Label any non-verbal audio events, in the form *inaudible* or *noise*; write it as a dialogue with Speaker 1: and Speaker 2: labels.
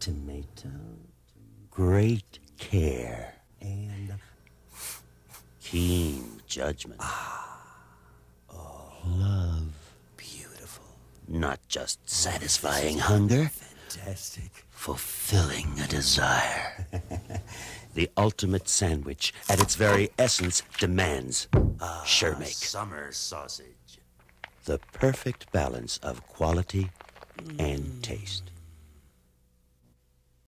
Speaker 1: tomato,
Speaker 2: Great care.
Speaker 1: and
Speaker 2: Keen judgment.
Speaker 1: Ah, love. Beautiful.
Speaker 2: Not just satisfying hunger,
Speaker 1: Fantastic.
Speaker 2: fulfilling a desire. *laughs* the ultimate sandwich, at its very essence, demands ah, Cher-Make.
Speaker 3: Summer sausage.
Speaker 2: The perfect balance of quality and taste.